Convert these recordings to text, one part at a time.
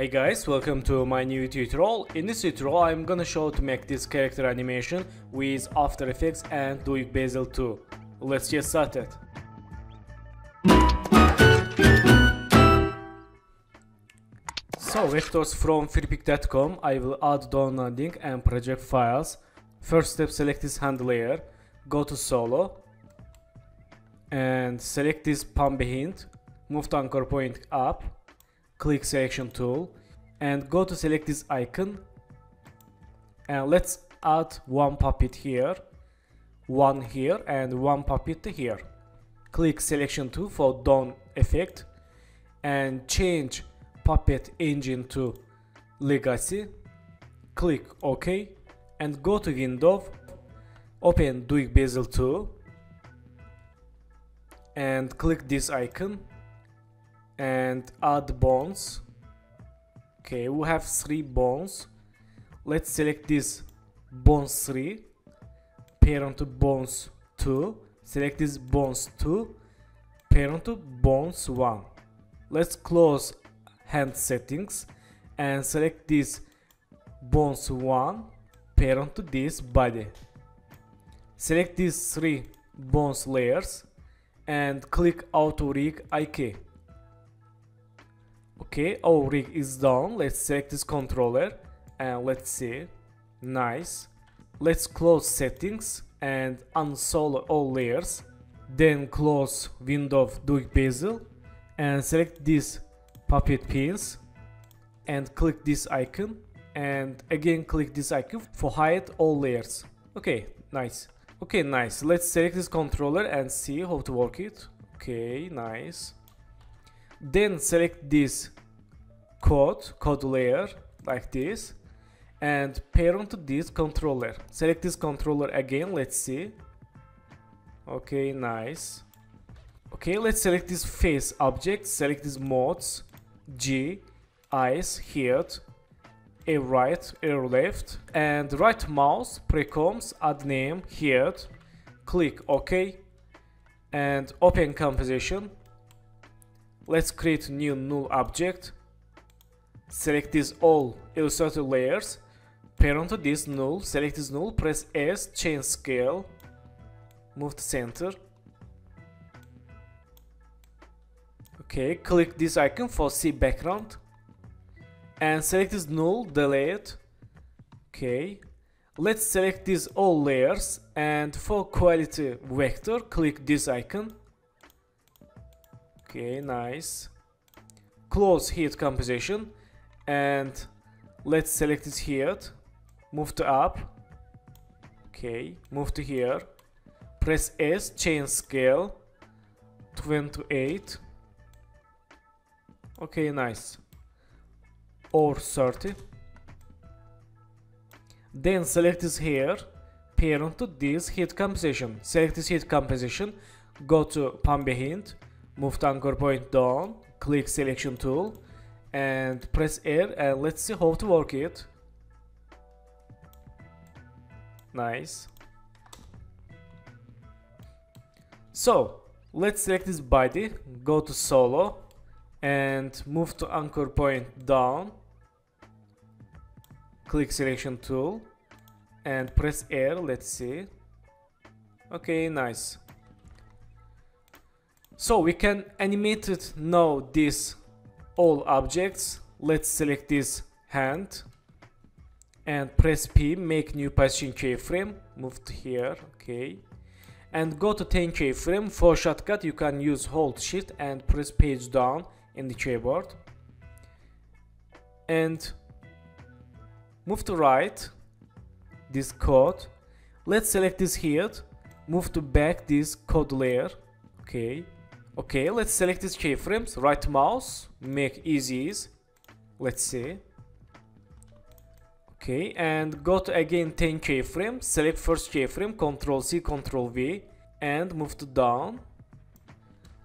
Hey guys, welcome to my new tutorial. In this tutorial, I'm gonna show to make this character animation with After Effects and Duik Bassel 2. Let's get started. So, vectors from freepik.com, I will add downloading and project files. First step, select this hand layer, go to solo, and select this pan behind, move the anchor point up, click selection tool and go to select this icon. And let's add one puppet here one here and one puppet here. Click selection tool for dawn effect and change puppet engine to legacy. Click ok and go to window open Duik Bassel tool and click this icon and add bones okay we have three bones let's select this bones 3 parent to bones 2 select this bones 2 parent to bones 1 let's close hand settings and select this bones 1 parent to this body. Select these three bones layers and click auto rig IK okay our rig is done let's select this controller and let's see. Nice. Let's close settings and unsolo all layers. Then close window Duik Bassel and select these puppet pins and click this icon and again click this icon for hide all layers. Okay nice. Okay nice. Let's select this controller and see how to work it. Okay nice then select this code code layer like this and parent to this controller. Select this controller again let's see. Okay nice. Okay let's select this face object select these modes g eyes head a right a left and right mouse precoms add name head click ok and open composition let's create new null object. Select these all illustrator layers. Parent to this null. Select this null. Press s change scale. Move to center. Okay click this icon for see background. And select this null delete. Okay. Let's select these all layers. And for quality vector click this icon okay nice. Close heat composition. And let's select this here move to up. Okay move to here. Press s change scale. 28 okay nice. Or 30 then select this here. Parent to this heat composition. Select this heat composition. Go to pan behind move the anchor point down click selection tool and press R and let's see how to work it. Nice. So let's select this body go to solo and move to anchor point down click selection tool and press R let's see. Okay nice so we can animate it now this all objects. Let's select this hand and press P make new position keyframe. Move to here okay. And go to 10 keyframe. For shortcut you can use hold shift and press page down in the keyboard. And move to right this code. Let's select this here. Move to back this code layer okay Okay, let's select these keyframes. Right mouse, make easy Let's see. Okay, and go to again 10 keyframes. Select first keyframe, Control C, Control V, and move to down.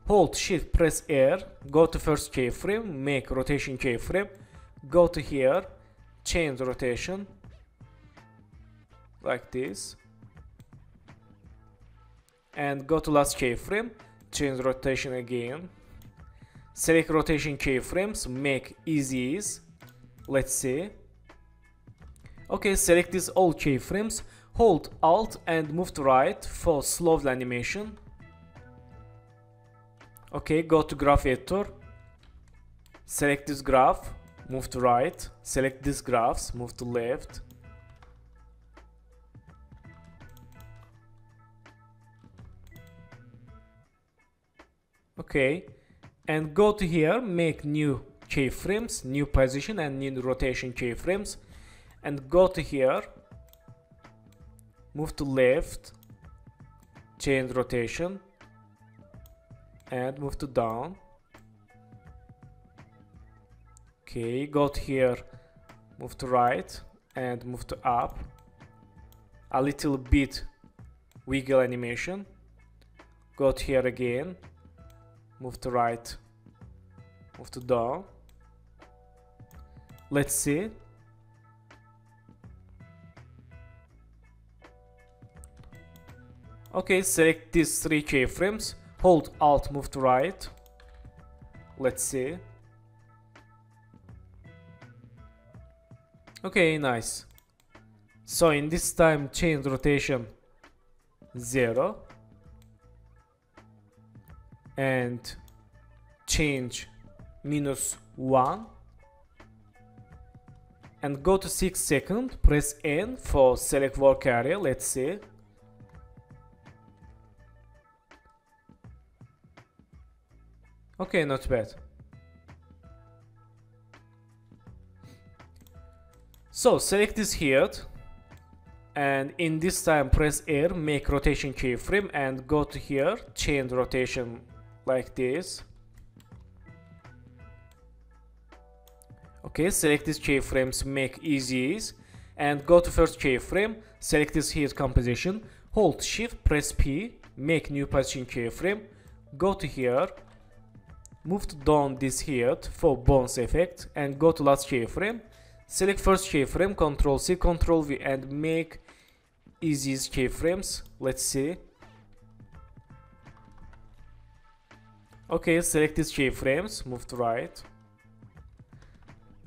Hold Shift, press R. Go to first keyframe, make rotation keyframe. Go to here, change rotation, like this. And go to last keyframe change rotation again. Select rotation keyframes make easy let's see okay select these all keyframes hold alt and move to right for slow animation. Okay go to graph editor. Select this graph move to right. Select these graphs move to left okay and go to here make new keyframes new position and new rotation keyframes and go to here move to left change rotation and move to down. Okay go to here move to right and move to up. A little bit wiggle animation. Go to here again move to right. Move to down let's see. Okay select these three keyframes. Hold alt move to right. Let's see. Okay nice. So in this time change rotation 0 and change minus 1 and go to 6 second press N for select work area let's see okay not bad. So select this here and in this time press R make rotation keyframe and go to here change rotation like this. Okay select these keyframes make easy and go to first keyframe select this here composition hold shift press P make new position keyframe go to here move down this here for bones effect and go to last keyframe select first keyframe ctrl c ctrl v and make easy keyframes. Let's see okay select these keyframes move to right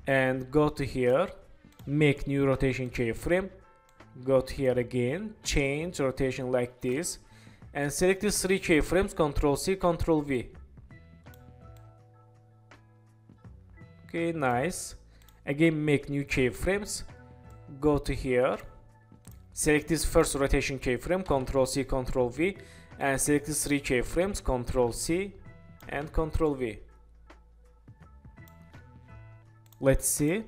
and go to here make new rotation keyframe go to here again change rotation like this and select these three keyframes ctrl c ctrl v. Okay nice. Again make new keyframes go to here select this first rotation keyframe ctrl c ctrl v and select these three keyframes ctrl c and Ctrl V. Let's see.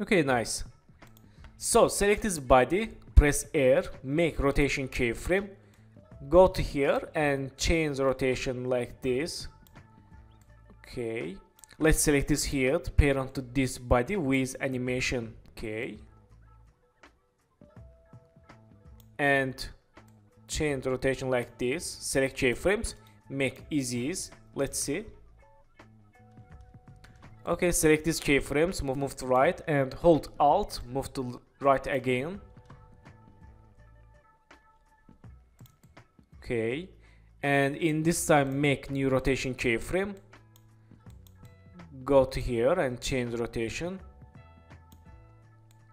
Okay, nice. So select this body, press R, make rotation keyframe, go to here and change rotation like this. Okay, let's select this here, parent to this body with animation. Okay, and change rotation like this. Select keyframes make easies let's see. Okay select these keyframes move, move to right and hold alt. Move to right again. Okay. And in this time make new rotation keyframe go to here and change rotation.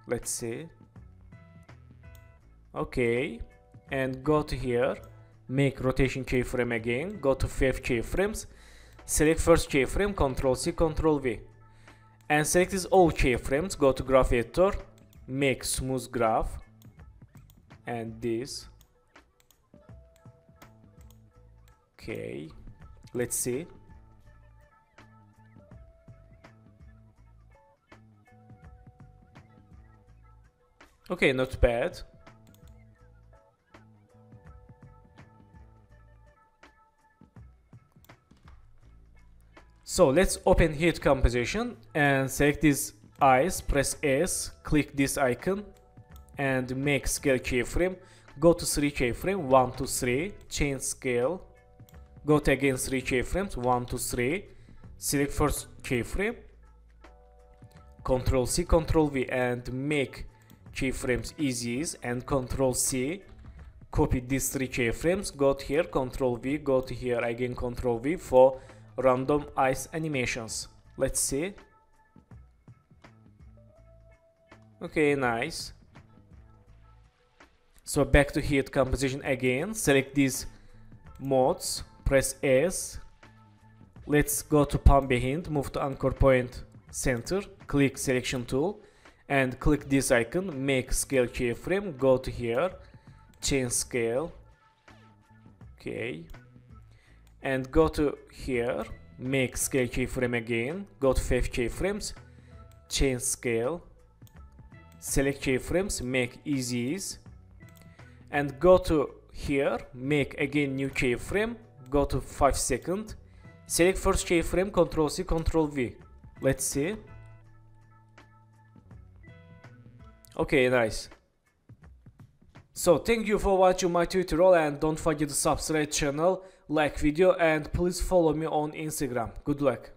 Let's see. Okay and go to here make rotation keyframe again go to 5 keyframes select first keyframe ctrl c ctrl v and select these all keyframes go to graph editor make smooth graph and this. Okay let's see. Okay not bad So let's open heat composition and select these eyes, press S, click this icon and make scale keyframe. Go to 3 keyframe, 1 to 3, change scale. Go to again 3 keyframes, 1 to 3. Select first keyframe. Ctrl C, Ctrl V and make keyframes easy and Ctrl C. Copy these 3 keyframes, go to here, Ctrl V, go to here again Ctrl V for random ice animations. Let's see. Okay, nice. So back to heat composition again. Select these modes. Press S. Let's go to pan behind. Move to anchor point center. Click selection tool. And click this icon. Make scale keyframe. Go to here. Change scale. Okay. And go to here. Make scale keyframe again. Go to 5 keyframes. Change scale select keyframes make easy ease and go to here make again new keyframe go to 5 second select first keyframe ctrl c ctrl v let's see okay nice so thank you for watching my tutorial and don't forget to subscribe channel like video and please follow me on instagram. Good luck